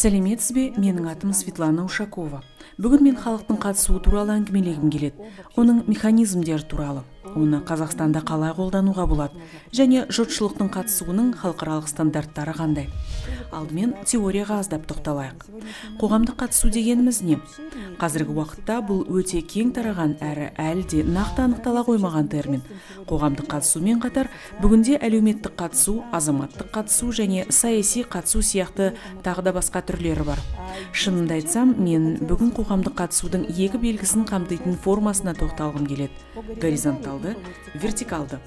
сәлеметсіз бе менің атым светлана ушакова бүгін мен халықтың қатысуы туралы әңгімелегім келеді. Оның механизмдері туралы. Оны қазақстанда қалай қолдануға болады? Және жұртшылықтың қатысуының халықаралық стандарттары қандай? Алдымен теорияға аздап тоқталайық. Қоғамдық қатысу дегеніміз не? Қазіргі уақытта бұл өте кең тараған әрі әлі де нақты анықтала қоймаған термин. Қоғамдық қатысумен қатар бүгінде әлеуметтік қатысу азаматтық қатысу және саяси қатысу сияқты тағы да басқа түрлері бар. Шынымды айтсам мен бүгін қоғамдық қатысудың екі белгісін қамтитын формасына тоқталғым келеді. Горизонталды вертикалды.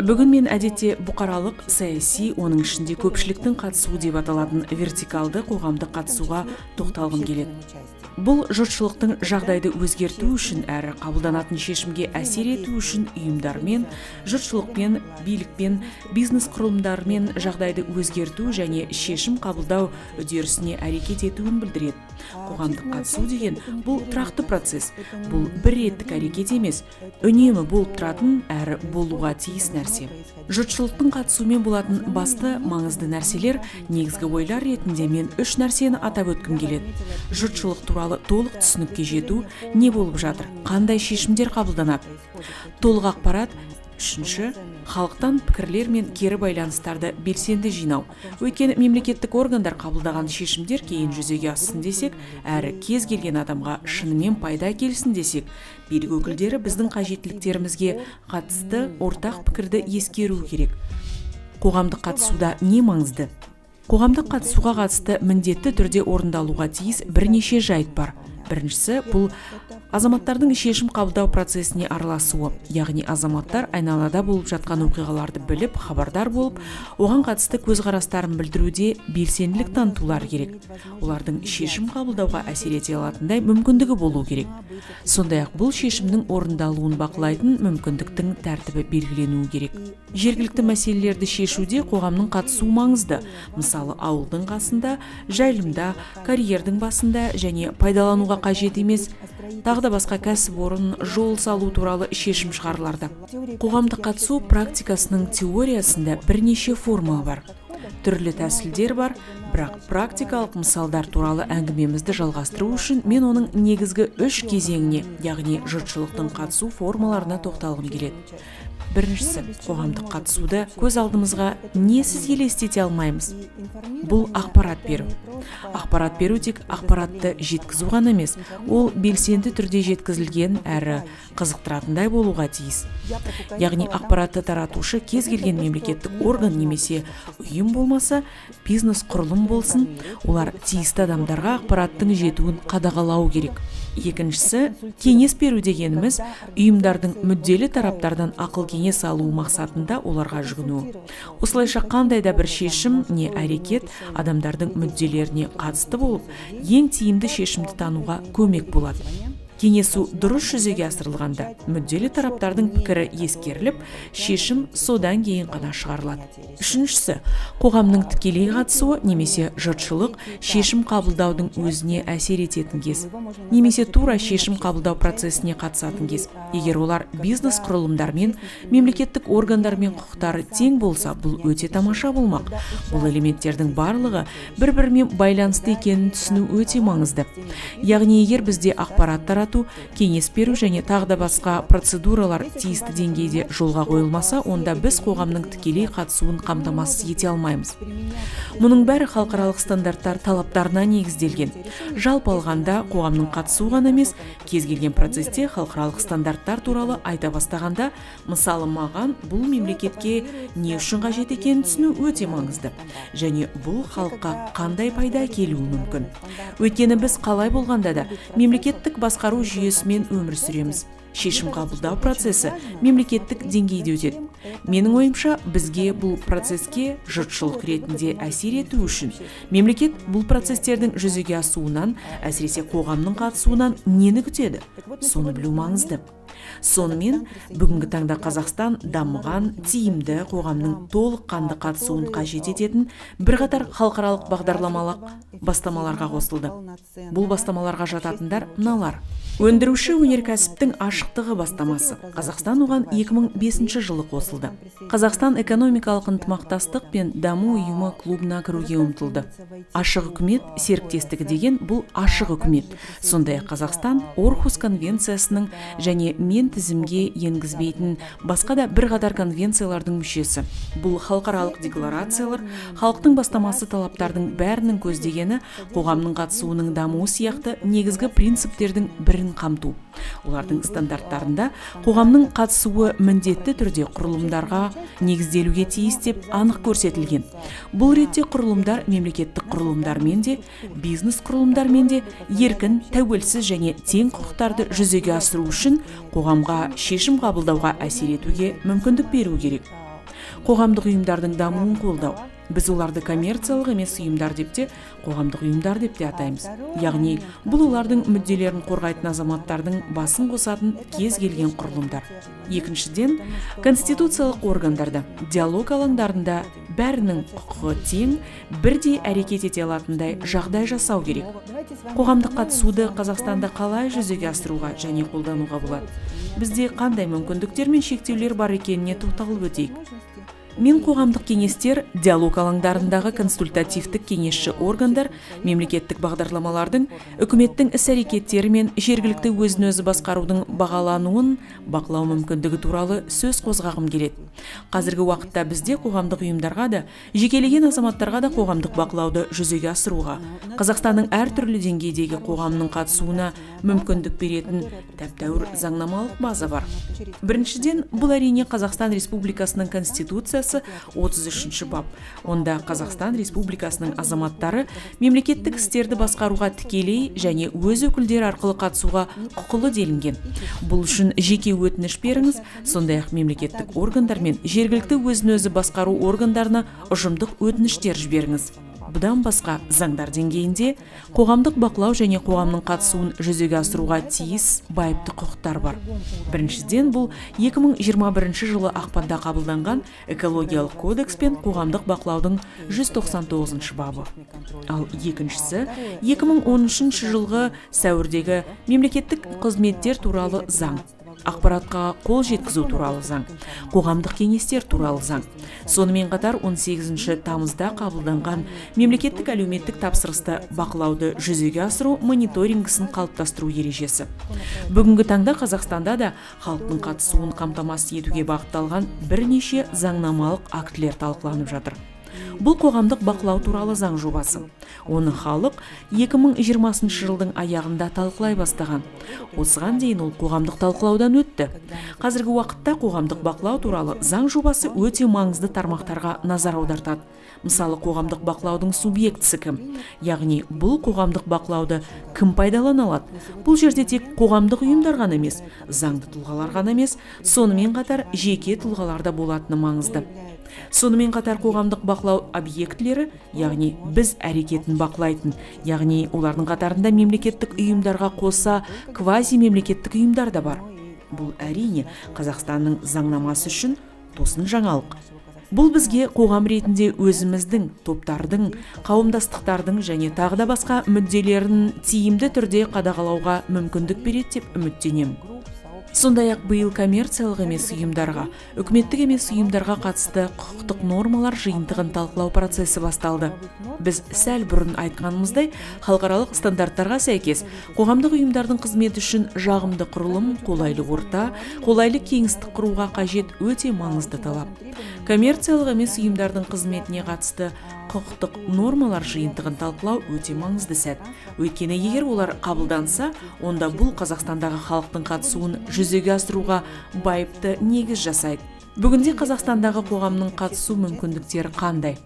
Бүгін мен әдетте бұқаралық саяси оның ішінде көпшіліктің қатысуы деп аталатын вертикалды қоғамдық қатысуға тоқталғым келеді. Бұл жұртшылықтың жағдайды өзгерту үшін әрі қабылданатын шешімге әсер ету үшін ұйымдармен жұртшылықпен билікпен бизнес құрылымдарымен жағдайды өзгерту және шешім қабылдау үдерісіне әрекет етуін білдіреді. Қоғамдық қатысу деген бұл тұрақты процесс. Бұл бір реттік әрекет емес үнемі болып тұратын әрі болуға тиіс нәрсе. Жұртшылықтың қатысуымен болатын басты маңызды нәрселер негізгі ойлар ретінде мен үш нәрсені атап өткім келеді. Жұртшылық туралы толық түсінікке жету не болып жатыр? Қандай шешімдер қабылданады? Толық ақпарат үшінші халықтан пікірлер мен кері байланыстарды белсенді жинау. Өйткені мемлекеттік органдар қабылдаған шешімдер кейін жүзеге ассын десек әрі кез келген адамға шынымен пайда әкелсін десек билік өкілдері біздің қажеттіліктерімізге қатысты ортақ пікірді ескеру керек. Қоғамдық қатысуда не маңызды? Қоғамдық қатысуға қатысты міндетті түрде орындалуға тиіс бірнеше жайт бар. Біріншісі бұл азаматтардың шешім қабылдау процесіне араласуы. Яғни азаматтар айналада болып жатқан оқиғаларды біліп хабардар болып оған қатысты көзқарастарын білдіруде белсенділік танытулары керек. Олардың шешім қабылдауға әсер ете алатындай мүмкіндігі болу керек. Сондай ақ бұл шешімнің орындалуын бақылайтын мүмкіндіктің тәртібі белгіленуі керек. Жергілікті мәселелерді шешуде қоғамның қатысуы маңызды. Мысалы ауылдың қасында жайылымда карьердің басында және пайдалануға қажет емес. Тағы да басқа кәсіпорын жол салу туралы шешім шығарыларда қоғамдық қатысу практикасының теориясында бірнеше форма бар. Түрлі тәсілдер бар бірақ практикалық мысалдар туралы әңгімемізді жалғастыру үшін мен оның негізгі үш кезеңіне яғни жұртшылықтың қатысу формаларына тоқталғым келеді. Біріншісі қоғамдық қатысуды көз алдымызға несіз елестете алмаймыз. Бұл ақпарат беру. Ақпарат беру тек ақпаратты жеткізу ғана емес ол белсенді түрде жеткізілген әрі қызықтыратындай болуға тиіс. Яғни ақпаратты таратушы кез келген мемлекеттік орган немесе ұйым болмаса бизнес құрылым болсын олар тиісті адамдарға ақпараттың жетуін қадағалау керек. Екіншісі кеңес беру дегеніміз ұйымдардың мүдделі тараптардан ақыл кеңес алу мақсатында оларға жүгіну. Осылайша қандай да бір шешім не әрекет адамдардың мүдделеріне қатысты болып ең тиімді шешімді тануға көмек болады. Кеңесу дұрыс жүзеге асырылғанда мүдделі тараптардың пікірі ескеріліп шешім содан кейін ғана шығарылады. Үшіншісі қоғамның тікелей қатысуы немесе жұртшылық шешім қабылдаудың өзіне әсер ететін кез. Немесе тура шешім қабылдау процесіне қатысатын кез. Егер олар бизнес құрылымдармен мемлекеттік органдармен құқықтары тең болса бұл өте тамаша болмақ. Бұл элементтердің барлығы бір бірімен байланысты екенін түсіну өте маңызды. Яғни егер бізде ақпарат тарату кеңес беру және тағы да басқа процедуралар. Тиісті деңгейде жолға қойылмаса онда біз қоғамның тікелей қатысуын қамтамасыз ете алмаймыз. Мұның бәрі халықаралық стандарттар талаптарына негізделген. Жалпы алғанда қоғамның қатысуы ғана емес кез келген процесте халықаралық стандарттар туралы айта бастағанда мысалы маған бұл мемлекетке не үшін қажет екенін түсіну өте маңызды. Және бұл халыққа қандай пайда әкелуі мүмкін. Өйткені біз қалай болғанда да мемлекеттік басқару жүйесімен өмір сүреміз. Шешім қабылдау процесі мемлекеттік деңгейде өтеді. Менің ойымша бізге бұл процеске жұртшылық ретінде әсер ету үшін мемлекет бұл процестердің жүзеге асуынан әсіресе қоғамның қатысуынан нені күтеді? Соны білу маңызды. Сонымен бүгінгі таңда қазақстан дамыған тиімді қоғамның толыққанды қатысуын қажет ететін бірқатар халықаралық бағдарламалық бастамаларға қосылды. Бұл бастамаларға жататындар мыналар. Өндіруші өнеркәсіптің ашықтығы бастамасы. Қазақстан оған 2005 жылы қосылды. Қазақстан экономикалық ынтымақтастық пен даму ұйымы клубына кіруге ұмтылды. Ашық үкімет серіктестігі деген бұл ашық үкімет. Сондай ақ қазақстан орхус конвенциясының және мен тізімге енгізбейтін. Басқа да бірқатар конвенциялардың мүшесі. Бұл халықаралық декларациялар халықтың бастамасы талаптардың бәрінің көздегені қоғамның қатысуының дамуы сияқты негізгі принциптердің бірін қамту. Олардың стандарттарында қоғамның қатысуы міндетті түрде құрылымдарға негізделуге тиіс деп анық көрсетілген. Бұл ретте құрылымдар мемлекеттік құрылымдармен де бизнес құрылымдармен де еркін тәуелсіз және тең құқықтарды жүзеге асыру үшін қоғамға шешім қабылдауға әсер етуге мүмкіндік беру керек. Қоғамдық ұйымдардың дамуын қолдау біз оларды коммерциялық емес ұйымдар деп те қоғамдық ұйымдар деп те атаймыз. Яғни бұл олардың мүдделерін қорғайтын азаматтардың басын қосатын кез келген құрылымдар. Екіншіден конституциялық органдарда диалог алаңдарында бәрінің құқығы тең бірдей әрекет ете алатындай жағдай жасау керек. Қоғамдық қатысуды қазақстанда қалай жүзеге асыруға және қолдануға болады? Бізде қандай мүмкіндіктер мен шектеулер бар екеніне тоқталып өтейік. Мен қоғамдық кеңестер диалог алаңдарындағы консультативтік кеңесші органдар мемлекеттік бағдарламалардың үкіметтің іс әрекеттері мен жергілікті өзін өзі басқарудың бағалануын бақылау мүмкіндігі туралы сөз қозғағым келеді. Қазіргі уақытта бізде қоғамдық ұйымдарға да жекелеген азаматтарға да қоғамдық бақылауды жүзеге асыруға қазақстанның әртүрлі деңгейдегі қоғамның қатысуына мүмкіндік беретін тәп заңнамалық база бар. Біріншіден бұл әрине қазақстан республикасының конституция конституциясы 33 бап. Онда қазақстан республикасының азаматтары мемлекеттік істерді басқаруға тікелей және өз өкілдері арқылы қатысуға құқылы делінген. Бұл үшін жеке өтініш беріңіз сондай ақ мемлекеттік органдар мен жергілікті өзін өзі басқару органдарына ұжымдық өтініштер жіберіңіз. Бұдан басқа заңдар деңгейінде қоғамдық бақылау және қоғамның қатысуын жүзеге асыруға тиіс байыпты құқықтар бар. Біріншіден бұл 2021 жылы ақпанда қабылданған экологиялық кодекс пен қоғамдық бақылаудың 199 бабы. Ал екіншісі 2013 жылғы сәуірдегі мемлекеттік қызметтер туралы заң. Ақпаратқа қол жеткізу туралы заң қоғамдық кеңестер туралы заң. Сонымен қатар 18 тамызда қабылданған мемлекеттік әлеуметтік тапсырысты бақылауды жүзеге асыру мониторингісін қалыптастыру ережесі. Бүгінгі таңда қазақстанда да халықтың қатысуын қамтамасыз етуге бағытталған бірнеше заңнамалық актілер талқыланып жатыр. Бұл қоғамдық бақылау туралы заң жобасы. Оны халық 2020 жылдың аяғында талқылай бастаған. Осыған дейін ол қоғамдық талқылаудан өтті. Қазіргі уақытта қоғамдық бақылау туралы заң жобасы өте маңызды тармақтарға назар аудартады. Мысалы қоғамдық бақылаудың субъектісі кім? Яғни бұл қоғамдық бақылауды кім пайдалана алады? Бұл жерде тек қоғамдық ұйымдар ғана емес заңды тұлғалар ғана емес сонымен қатар жеке тұлғалар да болатыны маңызды. Сонымен қатар қоғамдық бақылау объектілері яғни біз әрекетін бақылайтын яғни олардың қатарында мемлекеттік ұйымдарға қоса квазимемлекеттік ұйымдар да бар. Бұл әрине қазақстанның заңнамасы үшін тосын жаңалық. Бұл бізге қоғам ретінде өзіміздің топтардың қауымдастықтардың және тағы да басқа мүдделерін тиімді түрде қадағалауға мүмкіндік береді деп үміттенемін сондай ақ биыл коммерциялық емес ұйымдарға үкіметтік емес ұйымдарға қатысты құқықтық нормалар жиынтығын талқылау процесі басталды. Біз сәл бұрын айтқанымыздай халықаралық стандарттарға сәйкес қоғамдық ұйымдардың қызметі үшін жағымды құрылым қолайлы орта қолайлы кеңістік құруға қажет өте маңызды талап. Коммерциялық емес ұйымдардың қызметіне қатысты құқықтық нормалар жиынтығын талқылау өте маңызды сәт. Өйткені егер олар қабылданса онда бұл қазақстандағы халықтың қатысуын жүзеге асыруға байыпты негіз жасайды бүгінде қазақстандағы қоғамның қатысу мүмкіндіктері қандай?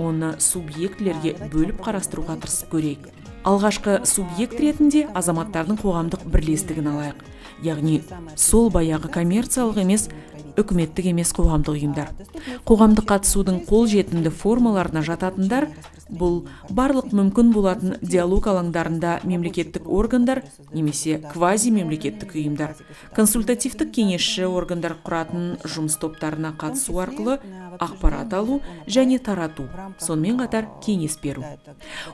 Оны субъектілерге бөліп қарастыруға тырысып көрейік. Алғашқы субъект ретінде азаматтардың қоғамдық бірлестігін алайық. Яғни сол баяғы коммерциялық емес үкіметтік емес қоғамдық ұйымдар. Қоғамдық қатысудың қолжетімді формаларына жататындар бұл барлық мүмкін болатын диалог алаңдарында мемлекеттік органдар немесе квази мемлекеттік ұйымдар. Консультативтік кеңесші органдар құратын жұмыс топтарына қатысу арқылы ақпарат алу және тарату сонымен қатар кеңес беру.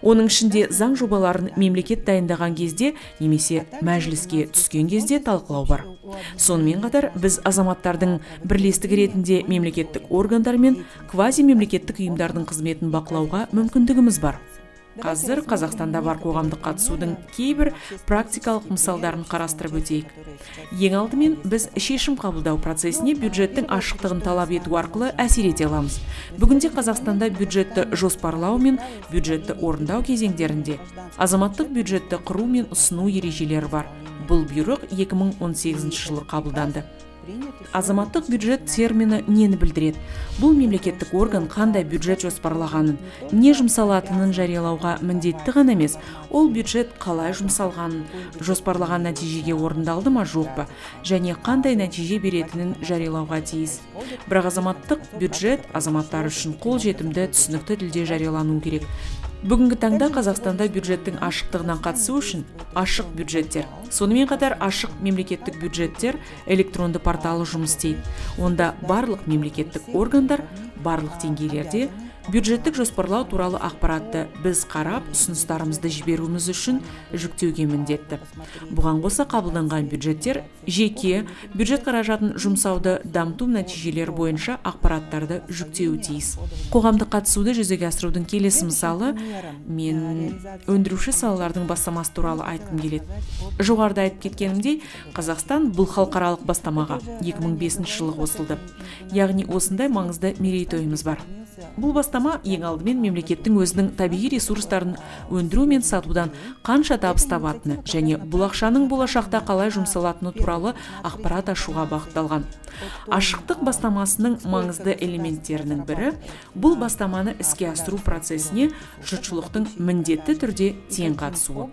Оның ішінде заң жобаларын мемлекет дайындаған кезде немесе мәжіліске түскен кезде талқылау бар. Сонымен қатар біз азаматтардың бірлестігі ретінде мемлекеттік органдар мен квазимемлекеттік ұйымдардың қызметін бақылауға мүмкіндігіміз бар. Қазір қазақстанда бар қоғамдық қатысудың кейбір практикалық мысалдарын қарастырып өтейік. Ең алдымен біз шешім қабылдау процесіне бюджеттің ашықтығын талап ету арқылы әсер ете аламыз. Бүгінде қазақстанда бюджетті жоспарлау мен бюджетті орындау кезеңдерінде азаматтық бюджетті құру мен ұсыну ережелері бар. Бұл бұйрық 2018 жылы қабылданды. Азаматтық бюджет термині нені білдіреді бұл мемлекеттік орган қандай бюджет жоспарлағанын не жұмсалатынын жариялауға міндетті ғана емес ол бюджет қалай жұмсалғанын жоспарлаған нәтижеге орындалды ма жоқ па және қандай нәтиже беретінін жариялауға тиіс. Бірақ азаматтық бюджет азаматтар үшін қолжетімді түсінікті тілде жариялануы керек. Бүгінгі таңда қазақстанда бюджеттің ашықтығына қатысу үшін ашық бюджеттер сонымен қатар ашық мемлекеттік бюджеттер электронды порталы жұмыс істейді. Онда барлық мемлекеттік органдар барлық деңгейлерде бюджеттік жоспарлау туралы ақпаратты біз қарап ұсыныстарымызды жіберуіміз үшін жүктеуге міндетті. Бұған қоса қабылданған бюджеттер жеке бюджет қаражатын жұмсауды дамыту нәтижелері бойынша ақпараттарды жүктеуі тиіс. Қоғамдық қатысуды жүзеге асырудың келесі мысалы мен өндіруші салалардың бастамасы туралы айтқым келеді. Жоғарыда айтып кеткенімдей қазақстан бұл халықаралық бастамаға 2005 жылы қосылды. Яғни осындай маңызды мерейтойымыз бар. Бұл бастама ең алдымен мемлекеттің өзінің табиғи ресурстарын өндіру мен сатудан қанша табыс табатыны және бұл ақшаның болашақта қалай жұмсалатыны туралы ақпарат ашуға бағытталған. Ашықтық бастамасының маңызды элементтерінің бірі бұл бастаманы іске асыру процесіне жұртшылықтың міндетті түрде тең қатысуы.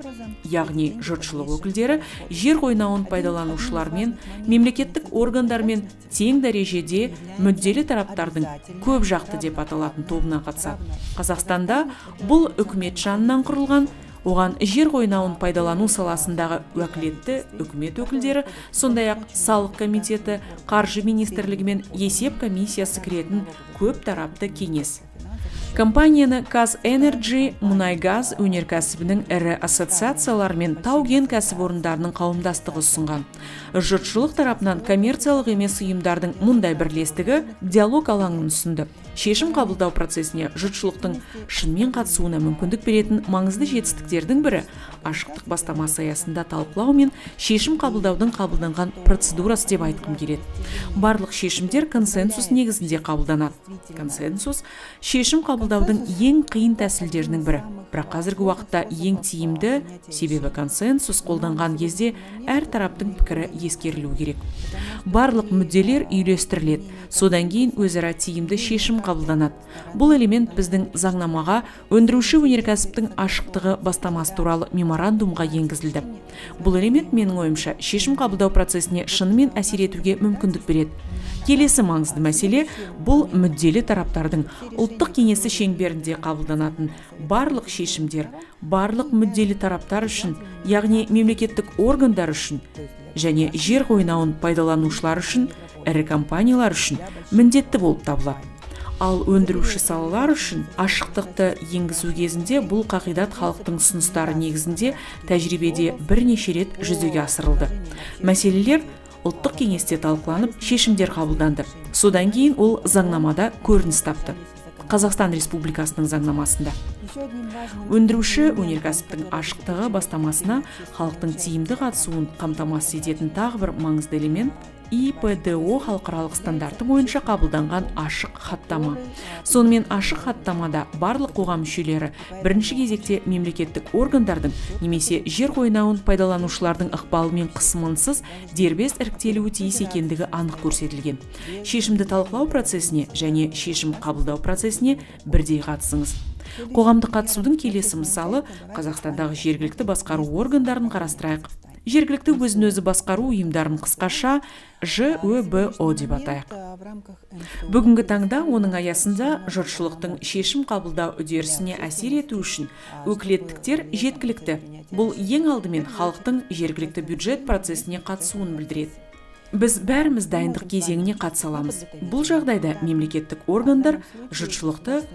Яғни жұртшылық өкілдері жер қойнауын пайдаланушылармен мемлекеттік органдармен тең дәрежеде мүдделі тараптардың көп жақты деп аталатын қатысады. Қазақстанда бұл үкімет жанынан құрылған оған жер қойнауын пайдалану саласындағы уәкілетті үкімет өкілдері сондай ақ салық комитеті қаржы министрлігі мен есеп комиссиясы кіретін көп тарапты кеңес. Компанияны қазэнерджи мұнай газ өнеркәсібінің ірі ассоциациялары мен тау кен кәсіпорындарының қауымдастығы ұсынған. Жұртшылық тарапынан коммерциялық емес ұйымдардың мұндай бірлестігі диалог алаңын ұсынды. Шешім қабылдау процесіне жұртшылықтың шынымен қатысуына мүмкіндік беретін маңызды жетістіктердің бірі ашықтық бастамасы аясында талқылау мен шешім қабылдаудың қабылданған процедурасы деп айтқым келеді. Барлық шешімдер консенсус негізінде қабылданады. Консенсус шешім қабылдаудың ең қиын тәсілдерінің бірі. Бірақ қазіргі уақытта ең тиімді себебі консенсус қолданған кезде әр тараптың пікірі ескерілу керек. Барлық мүдделер үйлестіріледі. Содан кейін өзара тиімді шешім қабылданады. Бұл элемент біздің заңнамаға өндіруші өнеркәсіптің ашықтығы бастамасы туралы меморандумға енгізілді. Бұл элемент менің ойымша шешім қабылдау процесіне шынымен әсер етуге мүмкіндік береді. Келесі маңызды мәселе бұл мүдделі тараптардың ұлттық кеңесі шеңберінде қабылданатын барлық шешімдер барлық мүдделі тараптар үшін яғни мемлекеттік органдар үшін және жер қойнауын пайдаланушылар үшін ірі компаниялар үшін міндетті болып табылады. Ал өндіруші салалар үшін ашықтықты енгізу кезінде бұл қағидат халықтың ұсыныстары негізінде тәжірибеде бірнеше рет жүзеге асырылды. Мәселелер ұлттық кеңесте талқыланып шешімдер қабылданды. Содан кейін ол заңнамада көрініс тапты. Қазақстан республикасының заңнамасында. Өндіруші өнеркәсіптің ашықтығы бастамасына халықтың тиімді қатысуын қамтамасыз ететін тағы бір маңызды элемент ипдо халықаралық стандарты бойынша қабылданған ашық хаттама. Сонымен ашық хаттамада барлық қоғам мүшелері бірінші кезекте мемлекеттік органдардың немесе жер қойнауын пайдаланушылардың ықпалы мен қысымынсыз дербес іріктелуі тиіс екендігі анық көрсетілген. Шешімді талқылау процесіне және шешім қабылдау процесіне бірдей қатысыңыз. Қоғамдық қатысудың келесі мысалы қазақстандағы жергілікті басқару органдарын қарастырайық. Жергілікті өзін өзі басқару ұйымдарын қысқаша жөбо деп атайық. Бүгінгі таңда оның аясында жұртшылықтың шешім қабылдау үдерісіне әсер ету үшін өкілеттіктер жеткілікті. Бұл ең алдымен халықтың жергілікті бюджет процесіне қатысуын білдіреді. Біз бәріміз дайындық кезеңіне қатыса аламыз. Бұл жағдайда мемлекеттік органдар жұртшылықты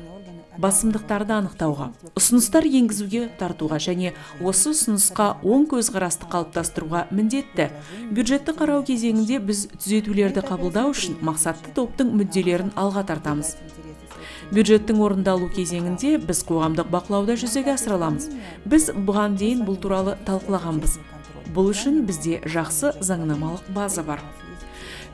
басымдықтарды анықтауға ұсыныстар енгізуге тартуға және осы ұсынысқа оң көзқарасты қалыптастыруға міндетті. Бюджетті қарау кезеңінде біз түзетулерді қабылдау үшін мақсатты топтың мүдделерін алға тартамыз. Бюджеттің орындалу кезеңінде біз қоғамдық бақылауды жүзеге асыра аламыз біз бұған дейін бұл туралы талқылағанбыз. Бұл үшін бізде жақсы заңнамалық база бар.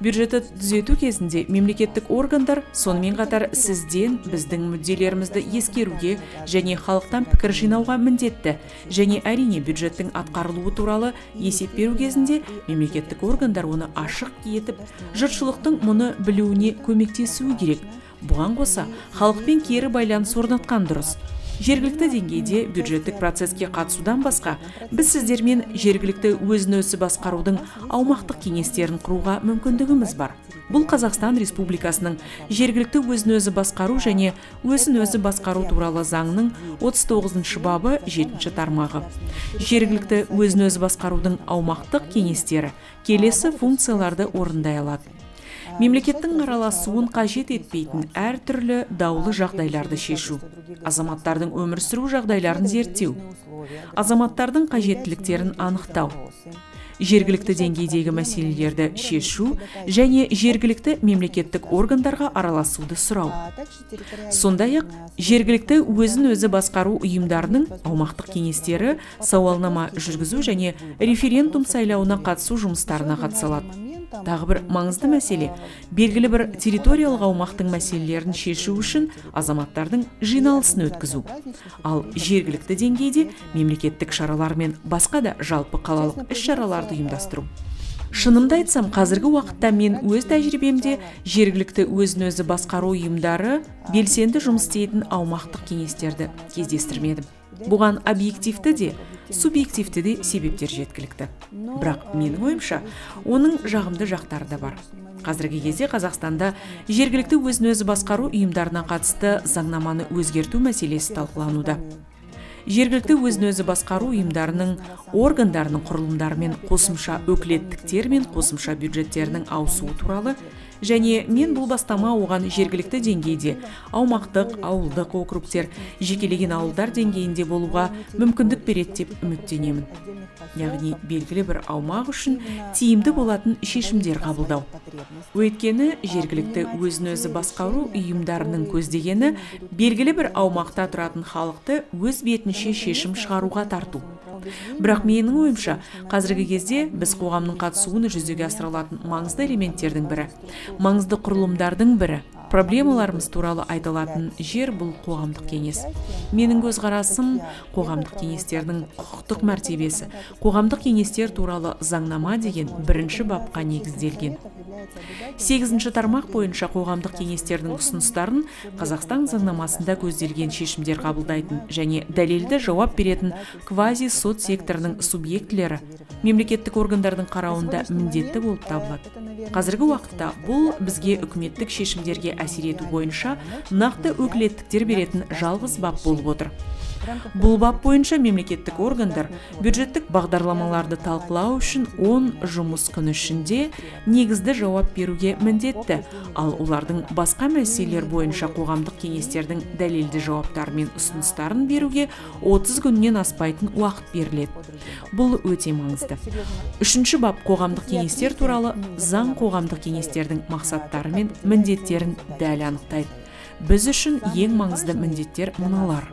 Бюджетті түзету кезінде мемлекеттік органдар сонымен қатар сізден біздің мүдделерімізді ескеруге және халықтан пікір жинауға міндетті. Және әрине бюджеттің атқарылуы туралы есеп беру кезінде мемлекеттік органдар оны ашық етіп жұртшылықтың мұны білуіне көмектесуі керек. Бұған қоса халықпен кері байланыс орнатқан дұрыс. Жергілікті деңгейде бюджеттік процеске қатысудан басқа біз сіздермен жергілікті өзін өзі басқарудың аумақтық кеңестерін құруға мүмкіндігіміз бар. Бұл қазақстан республикасының жергілікті өзін өзі басқару және өзін өзі басқару туралы заңның 39 бабы жетінші тармағы. Жергілікті өзін өзі басқарудың аумақтық кеңестері келесі функцияларды орындай алады. Мемлекеттің араласуын қажет етпейтін әртүрлі даулы жағдайларды шешу азаматтардың өмір сүру жағдайларын зерттеу азаматтардың қажеттіліктерін анықтау жергілікті деңгейдегі мәселелерді шешу және жергілікті мемлекеттік органдарға араласуды сұрау. Сондай ақ жергілікті өзін өзі басқару ұйымдарының аумақтық кеңестері сауалнама жүргізу және референдум сайлауына қатысу жұмыстарына қатыса алады тағы бір маңызды мәселе. Белгілі бір территориялық аумақтың мәселелерін шешу үшін азаматтардың жиналысын өткізу. Ал жергілікті деңгейде мемлекеттік шаралар мен басқа да жалпы қалалық іс шараларды ұйымдастыру. Шынымды айтсам қазіргі уақытта мен өз тәжірибемде жергілікті өзін өзі басқару ұйымдары белсенді жұмыс істейтін аумақтық кеңестерді кездестірмедім. Бұған объективті де субъективті де себептер жеткілікті. Бірақ менің ойымша оның жағымды жақтары да бар. Қазіргі кезде қазақстанда жергілікті өзін өзі басқару ұйымдарына қатысты заңнаманы өзгерту мәселесі талқылануда. Жергілікті өзін өзі басқару ұйымдарының органдарының құрылымдарымен қосымша өкілеттіктер мен қосымша бюджеттерінің ауысуы туралы және мен бұл бастама оған жергілікті деңгейде аумақтық ауылдық округтер жекелеген ауылдар деңгейінде болуға мүмкіндік береді деп үміттенемін. Яғни белгілі бір аумақ үшін тиімді болатын шешімдер қабылдау. Өйткені жергілікті өзін өзі басқару ұйымдарының көздегені белгілі бір аумақта тұратын халықты өз бетінше шешім шығаруға тарту. Бірақ менің ойымша қазіргі кезде біз қоғамның қатысуын жүзеге асыра алатын маңызды элементтердің бірі маңызды құрылымдардың бірі. Проблемаларымыз туралы айтылатын жер бұл қоғамдық кеңес. Менің көзқарасым қоғамдық кеңестердің құқықтық мәртебесі. Қоғамдық кеңестер туралы заңнама деген бірінші бапқа негізделген. Сегізінші тармақ бойынша қоғамдық кеңестердің ұсыныстарын қазақстан заңнамасында көзделген шешімдер қабылдайтын және дәлелді жауап беретін квази сот секторының субъектілері мемлекеттік органдардың қарауында міндетті болып табылады. қазіргі уақытта бұл бізге үкіметтік шешімдерге әсер ету бойынша нақты өкілеттіктер беретін жалғыз бап болып отыр. Бұл бап бойынша мемлекеттік органдар бюджеттік бағдарламаларды талқылау үшін 10 жұмыс күні ішінде негізді жауап беруге міндетті. Ал олардың басқа мәселелер бойынша қоғамдық кеңестердің дәлелді жауаптары мен ұсыныстарын беруге 30 күннен аспайтын уақыт беріледі. Бұл өте маңызды. Үшінші бап қоғамдық кеңестер туралы заң қоғамдық кеңестердің мақсаттары мен міндеттерін дәл анықтайды. Біз үшін ең маңызды міндеттер мыналар.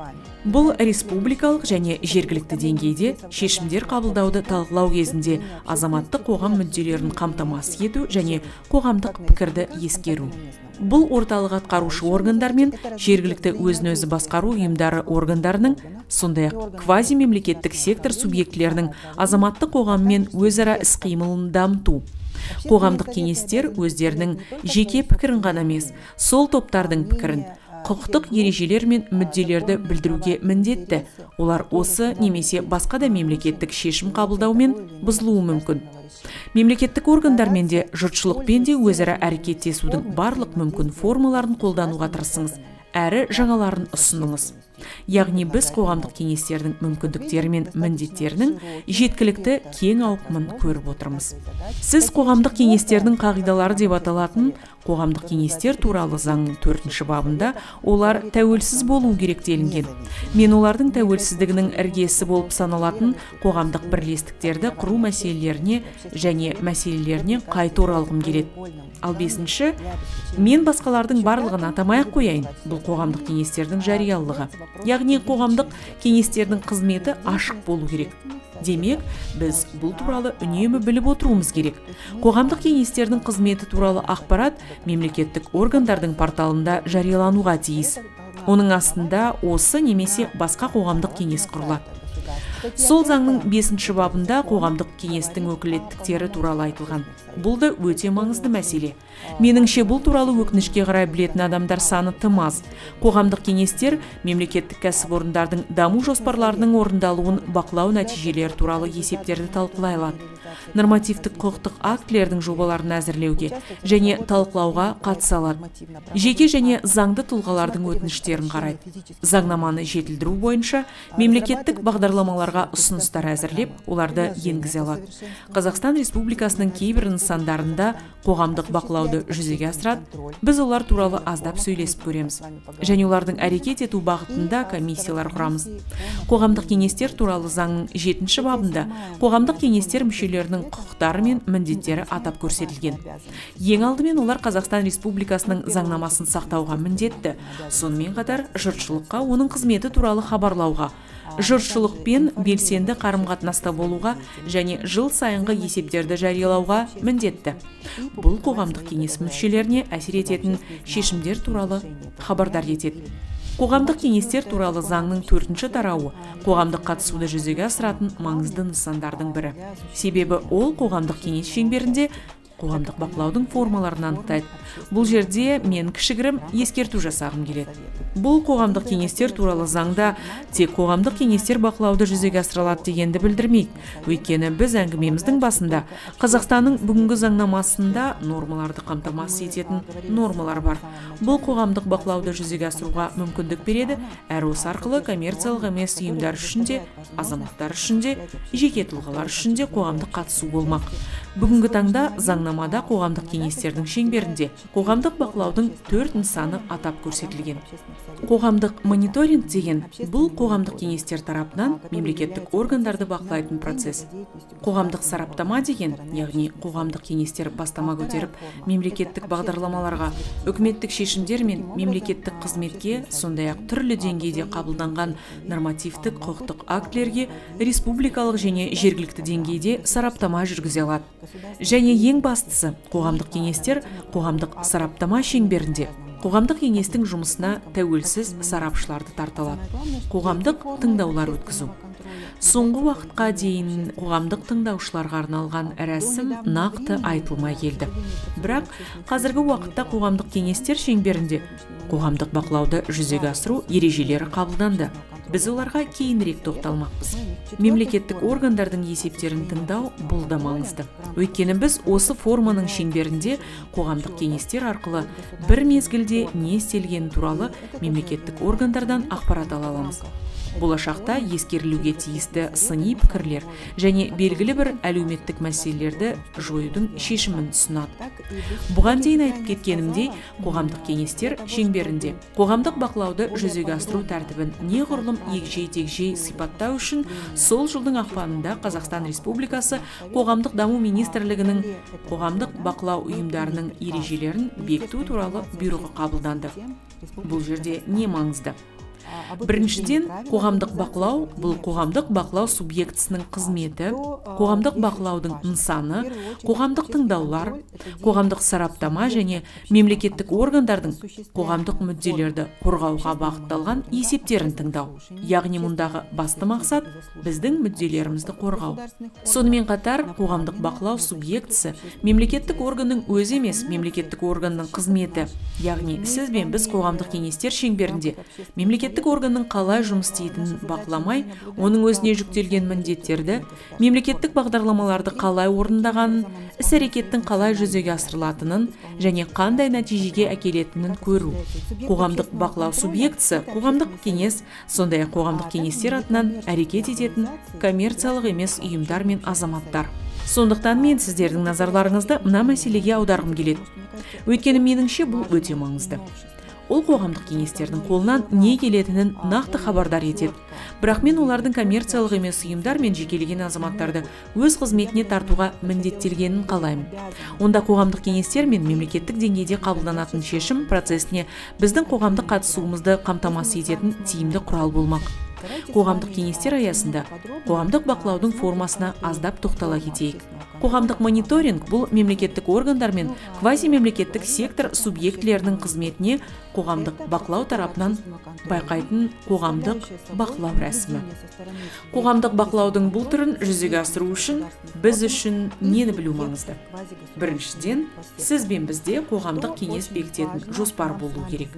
Бұл республикалық және жергілікті деңгейде шешімдер қабылдауды талқылау кезінде азаматтық қоғам мүдделерін қамтамасыз ету және қоғамдық пікірді ескеру. Бұл орталық атқарушы органдар мен жергілікті өзін өзі басқару ұйымдары органдарының сондай ақ квазимемлекеттік сектор субъектілерінің азаматтық қоғаммен өзара іс қимылын дамыту қоғамдық кеңестер өздерінің жеке пікірін ғана емес сол топтардың пікірін құқықтық ережелер мен мүдделерді білдіруге міндетті. олар осы немесе басқа да мемлекеттік шешім қабылдаумен бұзылуы мүмкін. мемлекеттік органдармен де жұртшылықпен де өзара әрекеттесудің барлық мүмкін формаларын қолдануға тырысыңыз. әрі жаңаларын ұсыныңыз. Яғни біз қоғамдық кеңестердің мүмкіндіктері мен міндеттерінің жеткілікті кең ауқымын көріп отырмыз. Сіз қоғамдық кеңестердің қағидалары деп аталатын қоғамдық кеңестер туралы заңның төртінші бабында олар тәуелсіз болу керек делінген. Мен олардың тәуелсіздігінің іргесі болып саналатын қоғамдық бірлестіктерді құру мәселелеріне және мәселелеріне қайта оралғым келеді. Ал бесінші мен басқалардың барлығын атамай ақ қояйын. Бұл қоғамдық кеңестердің жариялылығы. Яғни қоғамдық кеңестердің қызметі ашық болу керек. Демек біз бұл туралы үнемі біліп отыруымыз керек. Қоғамдық кеңестердің қызметі туралы ақпарат мемлекеттік органдардың порталында жариялануға тиіс. Оның астында осы немесе басқа қоғамдық кеңес құрылады. Сол заңның бесінші бабында қоғамдық кеңестің өкілеттіктері туралы айтылған. Бұл да өте маңызды мәселе. Меніңше бұл туралы өкінішке қарай білетін адамдар саны тым аз. Қоғамдық кеңестер мемлекеттік кәсіпорындардың даму жоспарларының орындалуын бақылау нәтижелері туралы есептерді талқылай алады. Нормативтік құқықтық актілердің жобаларын әзірлеуге және талқылауға қатыса алады. Жеке және заңды тұлғалардың өтініштерін қарайды. Заңнаманы жетілдіру бойынша мемлекеттік бағдарламаларға ұсыныстар әзірлеп оларды енгізе алады. Қазақстан республикасының кейбір нысандарында қоғамдық бақылауды жүзеге асырады. Біз олар туралы аздап сөйлесіп көреміз. Және олардың әрекет ету бағытында комиссиялар құрамыз. Қоғамдық кеңестер туралы заңның жетінші бабында қоғамдық кеңестер мүшелерінің құқықтары мен міндеттері атап көрсетілген. Ең алдымен олар қазақстан республикасының заңнамасын сақтауға міндетті. Сонымен қатар жұртшылыққа оның қызметі туралы хабарлауға жұртшылықпен белсенді қарым қатынаста болуға және жыл сайынғы есептерді жариялауға міндетті. Бұл қоғамдық кеңес мүшелеріне әсер ететін шешімдер туралы хабардар етеді. Қоғамдық кеңестер туралы заңның төртінші тарауы қоғамдық қатысуды жүзеге асыратын маңызды нысандардың бірі. Себебі ол қоғамдық кеңес шеңберінде қоғамдық бақылаудың формаларын анықтайды бұл жерде мен кішігірім ескерту жасағым келеді. Бұл қоғамдық кеңестер туралы заңда тек қоғамдық кеңестер бақылауды жүзеге асыра алады дегенді білдірмейді. Өйткені біз әңгімеміздің басында қазақстанның бүгінгі заңнамасында нормаларды қамтамасыз ететін нормалар бар. Бұл қоғамдық бақылауды жүзеге асыруға мүмкіндік береді. Әрі осы арқылы коммерциялық емес ұйымдар үшін де азаматтар үшін де жеке тұлғалар үшін де қоғамдық қатысу болмақ. Бүгінгі таңда заңнамада қоғамдық кеңестердің шеңберінде қоғамдық бақылаудың төрт нысаны атап көрсетілген. Қоғамдық мониторинг деген бұл қоғамдық кеңестер тарапынан мемлекеттік органдарды бақылайтын процесс. Қоғамдық сараптама деген яғни қоғамдық кеңестер бастама көтеріп мемлекеттік бағдарламаларға үкіметтік шешімдер мен мемлекеттік қызметке сондай ақ түрлі деңгейде қабылданған нормативтік құқықтық актілерге республикалық және жергілікті деңгейде сараптама жүргізе алады. Және ең бастысы қоғамдық кеңестер қоғамдық сараптама шеңберінде қоғамдық кеңестің жұмысына тәуелсіз сарапшыларды тарта алады. Қоғамдық тыңдаулар өткізу. Соңғы уақытқа дейін қоғамдық тыңдаушыларға арналған рәсім нақты айтылмай келді. Бірақ қазіргі уақытта қоғамдық кеңестер шеңберінде қоғамдық бақылауды жүзеге асыру ережелері қабылданды. Біз оларға кейінірек тоқталмақпыз. Мемлекеттік органдардың есептерін тыңдау бұл да маңызды өйткені біз осы форманың шеңберінде қоғамдық кеңестер арқылы бір мезгілде не істелгені туралы мемлекеттік органдардан ақпарат ала аламыз. Болашақта ескерілуге тиісті сыни пікірлер және белгілі бір әлеуметтік мәселелерді жоюдың шешімін ұсынады. Бұған дейін айтып кеткенімдей қоғамдық кеңестер шеңберінде қоғамдық бақылауды жүзеге асыру тәртібін неғұрлым егжей тегжей сипаттау үшін сол жылдың ақпанында қазақстан республикасы қоғамдық даму министрлігінің қоғамдық бақылау ұйымдарының ережелерін бекіту туралы бұйрығы қабылданды. Бұл жерде не маңызды? Біріншіден қоғамдық бақылау бұл қоғамдық бақылау субъектісінің қызметі. Қоғамдық бақылаудың нысаны қоғамдық тыңдаулар қоғамдық сараптама және мемлекеттік органдардың қоғамдық мүдделерді қорғауға бағытталған есептерін тыңдау. Яғни мұндағы басты мақсат біздің мүдделерімізді қорғау. Сонымен қатар қоғамдық бақылау субъектісі мемлекеттік органның өзі емес мемлекеттік органның қызметі. Яғни сіз бен біз қоғамдық кеңестер шеңберінде мемлекеттік органның қалай жұмыс істейтінін бақыламай оның өзіне жүктелген міндеттерді мемлекеттік бағдарламаларды қалай орындағанын іс әрекеттің қалай жүзеге асырылатынын және қандай нәтижеге әкелетінін көру. Қоғамдық бақылау субъектісі қоғамдық кеңес сондай ақ қоғамдық кеңестер атынан әрекет ететін коммерциялық емес ұйымдар мен азаматтар. Сондықтан мен сіздердің назарларыңызды мына мәселеге аударғым келеді. Өйткені меніңше бұл өте маңызды. Ол қоғамдық кеңестердің қолынан не келетінін нақты хабардар етеді. Бірақ мен олардың коммерциялық емес ұйымдар мен жекелеген азаматтарды өз қызметіне тартуға міндеттелгенін қалаймын. Онда қоғамдық кеңестер мен мемлекеттік деңгейде қабылданатын шешім процесіне біздің қоғамдық қатысуымызды қамтамасыз ететін тиімді құрал болмақ. Қоғамдық кеңестер аясында қоғамдық бақылаудың формасына аздап тоқтала кетейік. Қоғамдық мониторинг бұл мемлекеттік органдар мен квазимемлекеттік сектор субъектілерінің қызметіне қоғамдық бақылау тарапынан байқайтын қоғамдық бақылау рәсімі. Қоғамдық бақылаудың бұл түрін жүзеге асыру үшін біз үшін нені білу маңызды? Біріншіден сіз бен бізде қоғамдық кеңес бекітетін жоспар болу керек.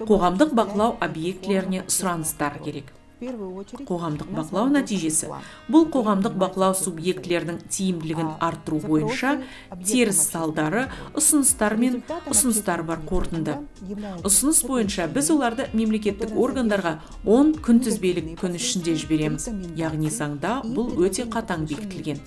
Қоғамдық бақылау объектілеріне сұраныстар керек. Қоғамдық бақылау нәтижесі. бұл қоғамдық бақылау субъектілерінің тиімділігін арттыру бойынша теріс салдары ұсыныстар мен ұсыныстар бар қорытынды. ұсыныс бойынша біз оларды мемлекеттік органдарға 10 күнтізбелік күн ішінде жібереміз. яғни заңда бұл өте қатаң бекітілген.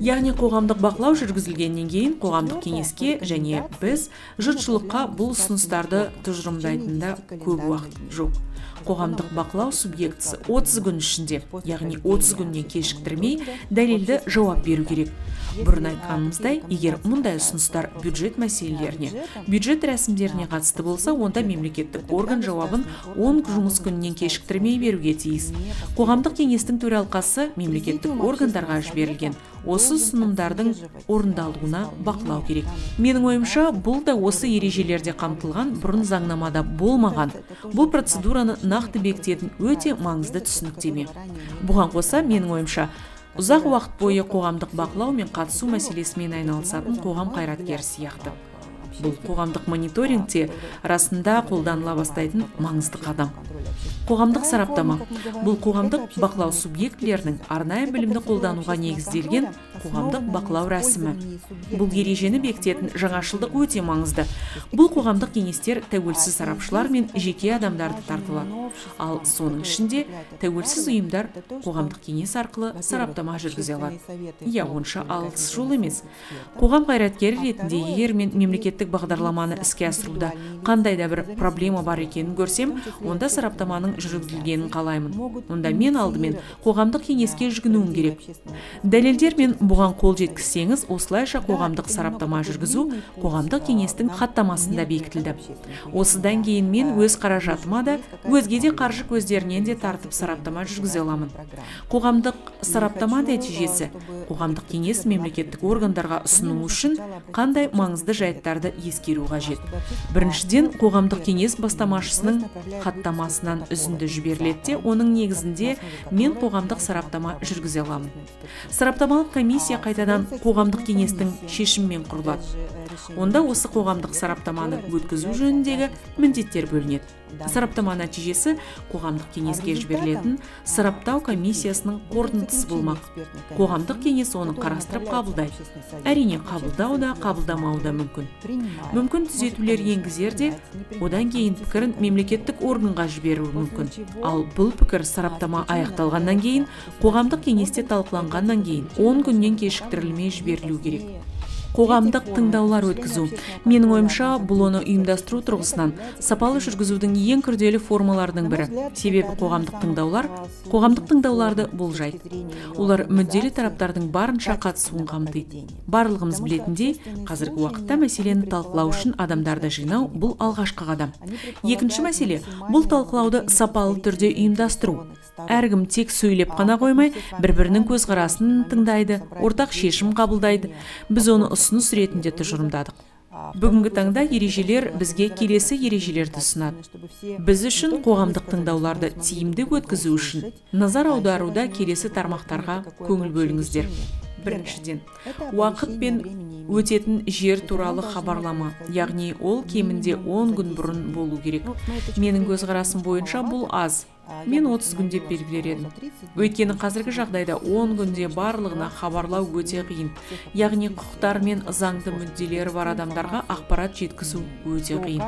яғни қоғамдық бақылау жүргізілгеннен кейін қоғамдық кеңеске және біз жұртшылыққа бұл ұсыныстарды тұжырымдайтында көп уақыт жоқ. Қоғамдық бақылау субъектісі 30 күн ішінде яғни 30 күннен кешіктірмей дәлелді жауап беру керек. Бұрын айтқанымыздай егер мұндай ұсыныстар бюджет мәселелеріне бюджет рәсімдеріне қатысты болса онда мемлекеттік орган жауабын 10 жұмыс күнінен кешіктірмей беруге тиіс. Қоғамдық кеңестің төралқасы мемлекеттік органдарға жіберілген. Осы ұсынымдардың орындалуына бақылау керек. Менің ойымша бұл да осы ережелерде қамтылған бұрын заңнамада болмаған. Бұл процедураны нақты бекітетін өте маңызды түсініктеме. Бұған қоса менің ойымша ұзақ уақыт бойы қоғамдық бақылау мен қатысу мәселесімен айналысатын қоғам қайраткері сияқты. Бұл қоғамдық мониторингте расында қолданыла бастайтын маңызды қадам. Қоғамдық сараптама. Бұл қоғамдық бақылау субъектілерінің арнайы білімді қолдануға негізделген қоғамдық бақылау рәсімі. Бұл ережені бекітетін жаңашылдық өте маңызды. Бұл қоғамдық кеңестер тәуелсіз сарапшылар мен жеке адамдарды тартылады ал соның ішінде тәуелсіз ұйымдар қоғамдық кеңес арқылы сараптама жүргізе алады. Иә онша алыс жол емес. Қоғам қайраткері ретінде егер мен мемлекеттік бағдарламаны іске асыруда. Қандай да бір проблема бар екенін көрсем онда сараптаманың жүргізілгенін қалаймын. Онда мен алдымен қоғамдық кеңеске жүгінуім керек. Дәлелдер мен бұған қол жеткізсеңіз осылайша қоғамдық сараптама жүргізу қоғамдық кеңестің хаттамасында бекітілді. Осыдан кейін мен өз қаражатыма да өзге де қаржы көздерінен де тартып сараптама жүргізе аламын. Қоғамдық сараптама нәтижесі. Қоғамдық кеңес мемлекеттік органдарға ұсыну үшін қандай маңызды жайттарды ескеру қажет. Біріншіден қоғамдық кеңес бастамашысының хаттамасынан үзінді жіберіледі де оның негізінде мен қоғамдық сараптама жүргізе аламын. Сараптамалық комиссия қайтадан қоғамдық кеңестің шешімімен құрылады. Онда осы қоғамдық сараптаманы өткізу жөніндегі міндеттер бөлінеді. Сараптама нәтижесі қоғамдық кеңеске жіберілетін сараптау комиссиясының қорытындысы болмақ. Қоғамдық кеңес оны қарастырып қабылдайды. Әрине қабылдау да қабылдамауы да мүмкін. Мүмкін түзетулер енгізер де одан кейін пікірін мемлекеттік органға жіберуі мүмкін. Ал бұл пікір сараптама аяқталғаннан кейін қоғамдық кеңесте талқыланғаннан кейін 10 күннен кешіктірілмей жіберілу керек. Қоғамдық тыңдаулар өткізу. Менің ойымша бұл оны ұйымдастыру тұрғысынан сапалы жүргізудің ең күрделі формаларының бірі. Себебі қоғамдық тыңдаулар қоғамдық тыңдауларды болжайды. Олар мүдделі тараптардың барынша қатысуын қамтиды. Барлығымыз білетіндей қазіргі уақытта мәселені талқылау үшін адамдарды жинау бұл алғашқы қадам. Екінші мәселе бұл талқылауды сапалы түрде ұйымдастыру. Әркім тек сөйлеп қана қоймай бір бірінің көзқарасын тыңдайды ортақ шешім қабылдайды. біз оны ұсыныс ретінде тұжырымдадық. Бүгінгі таңда ережелер бізге келесі ережелерді ұсынады. біз үшін қоғамдық тыңдауларды тиімді өткізу үшін назар аударуда келесі тармақтарға көңіл бөліңіздер. Біріншіден уақыт пен өтетін жер туралы хабарлама. яғни ол кемінде 10 күн бұрын болу керек. Менің көзқарасым бойынша бұл аз. Мен 30 күн деп белгілер едім. өйткені қазіргі жағдайда 10 күнде барлығына хабарлау өте қиын. яғни құқықтар мен заңды мүдделері бар адамдарға ақпарат жеткізу өте қиын.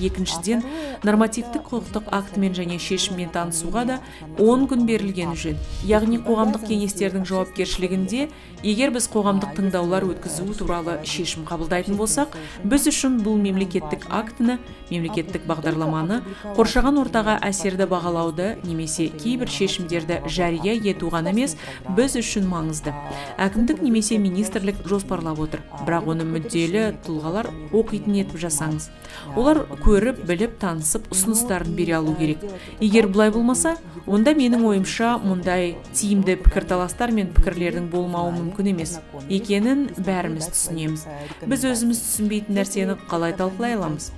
екіншіден нормативтік құқықтық актімен және шешіммен танысуға да 10 күн берілгені жөн. Яғни қоғамдық кеңестердің жауапкершілігінде егер біз қоғамдық тыңдаулар өткізу туралы шешім қабылдайтын болсақ біз үшін бұл мемлекеттік актіні мемлекеттік бағдарламаны қоршаған ортаға әсерді бағалауды немесе кейбір шешімдерді жария ету ғана емес біз үшін маңызды. Әкімдік немесе министрлік жоспарлап отыр. Бірақ оны мүдделі тұлғалар оқитын етіп жасаңыз. Олар көріп біліп танысып ұсыныстарын бере алу керек. Егер бұлай болмаса онда менің ойымша мұндай тиімді пікірталастар мен пікірлердің болмауы мүмкін емес. Екенін бәріміз түсінеміз. Біз өзіміз түсінбейтін нәрсені қалай талқылай аламыз?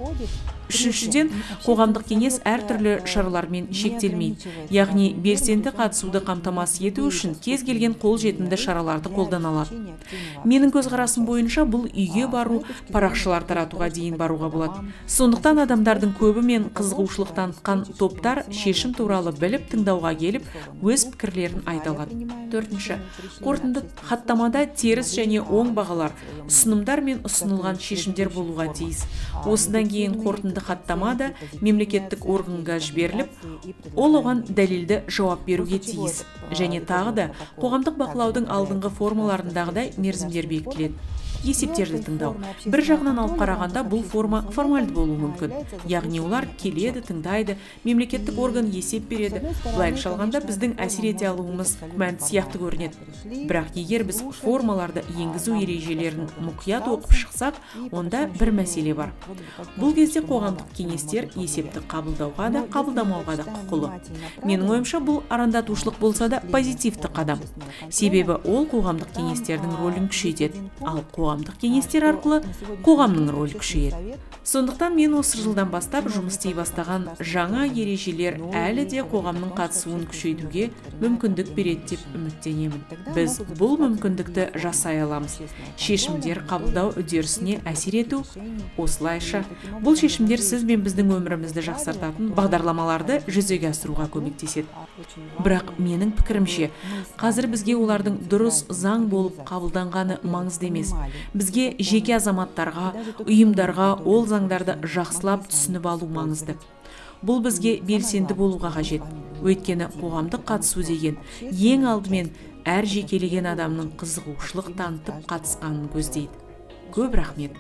Үшіншіден қоғамдық кеңес әртүрлі шаралармен шектелмейді. Яғни белсенді қатысуды қамтамасыз ету үшін кез келген қолжетімді шараларды қолдана алады. Менің көзқарасым бойынша бұл үйге бару парақшалар таратуға дейін баруға болады. Сондықтан адамдардың көбі мен қызығушылық танытқан топтар шешім туралы біліп тыңдауға келіп өз пікірлерін айта алады. Төртінші қорытынды хаттамада теріс және оң бағалар ұсынымдар мен ұсынылған шешімдер болуға тиіс. Осыдан кейін қорытынды хаттама да мемлекеттік органға жіберіліп ол оған дәлелді жауап беруге тиіс. Және тағы да қоғамдық бақылаудың алдыңғы формаларындағыдай мерзімдер бекітіледі. Есептерді тыңдау бір жағынан алып қарағанда бұл форма формальды болуы мүмкін. Яғни олар келеді тыңдайды мемлекеттік орган есеп береді. Былайша алғанда біздің әсер ете алуымыз күмәнді сияқты көрінеді. Бірақ егер біз формаларды енгізу ережелерін мұқият оқып шықсақ онда бір мәселе бар. Бұл кезде қоғамдық кеңестер есепті қабылдауға да қабылдамауға да құқылы. Менің ойымша бұл арандатушылық болса да позитивті қадам. Себебі ол қоғамдық кеңестердің рөлін күшейтеді. Ал қоғамдық кеңестер арқылы қоғамның рөлі күшейеді. Сондықтан мен осы жылдан бастап жұмыс істей бастаған жаңа ережелер әлі де қоғамның қатысуын күшейтуге мүмкіндік береді деп үміттенемін. Біз бұл мүмкіндікті жасай аламыз. Шешімдер қабылдау үдерісіне әсер ету осылайша. Бұл шешімдер сіз бен біздің өмірімізді жақсартатын бағдарламаларды жүзеге асыруға көмектеседі. Бірақ менің пікірімше қазір бізге олардың дұрыс заң болып қабылданғаны маңызды емес. Бізге жеке азаматтарға ұйымдарға ол заңдарды жақсылап түсініп алу маңызды. Бұл бізге белсенді болуға қажет. Өйткені қоғамдық қатысу деген ең алдымен әр жекелеген адамның қызығушылық танытып қатысқанын көздейді. Көп рахмет.